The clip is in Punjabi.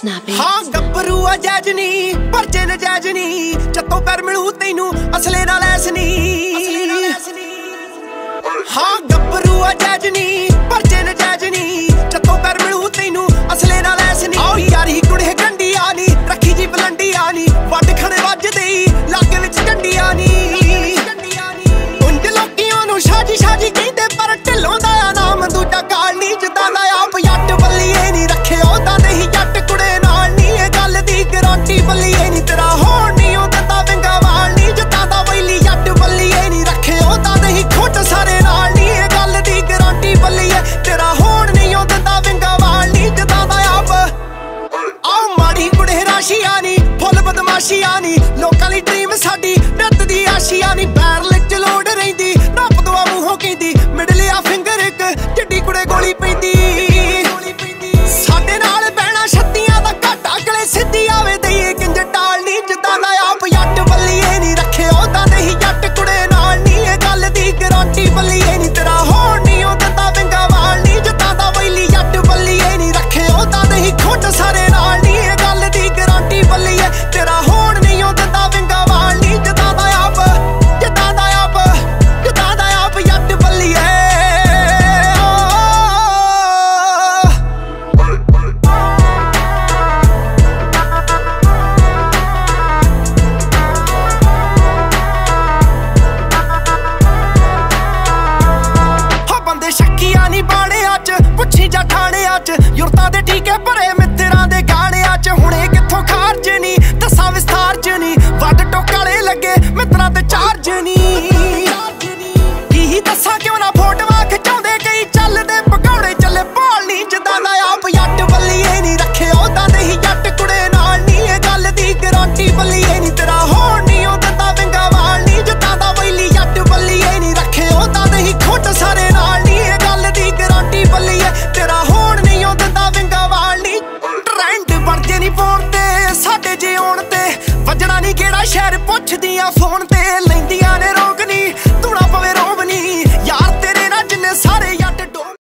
ਸਨਾਬੇ ਹਾਂ ਗੱਭਰੂ ਆ ਜੈਜ ਨਹੀਂ ਪਰਚੇ ਨੇ ਚੱਤੋਂ ਪੈਰ ਮਿਲੂ ਤੈਨੂੰ ਅਸਲੇ ਨਾਲ ਐਸ ਨਹੀਂ ਹਾਂ ਗੱਭਰੂ ਆ ਜੈਜ ਨਹੀਂ ਪਰਚੇ ਨੇ ਚੱਤੋਂ ਪੈਰ ਮਿਲੂ ਤੈਨੂੰ ਅਸਲੇ ਨਾਲ ਐਸ ਨਹੀਂ ਆਓ। ਯਾਰੀ ਕੁੜੇ ਕੰਡੀ ਆ ਨਹੀਂ ਰੱਖੀ ਜੀ ਬਲੰਡੀ ਆ ਨਹੀਂ ਵੱਡ ਖੜੇ ਵੱਜਦੇ ਹੀ ਲੱਕ ਵਿੱਚ ਡੰਡੀਆਂ ਨਹੀਂ ਉਂਝ ਲੋਕੀਆਂ ਨੂੰ ਸਾਜੀ ਸਾਜੀ ਕਹਿੰਦੇ ਪਰ Look. no You're. ਵੱਜਣਾ ਨਹੀਂ ਕਿਹੜਾ ਸ਼ਹਿਰ ਪੁੱਛਦੀਆਂ ਫੋਨ ਤੇ ਲੈਂਦੀਆਂ ਨੇ